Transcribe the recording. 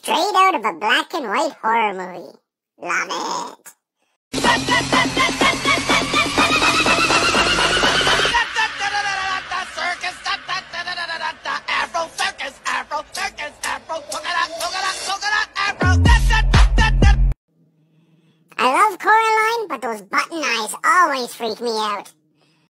Straight out of a black and white horror movie. Love it. I love Coraline, but those button eyes always freak me out.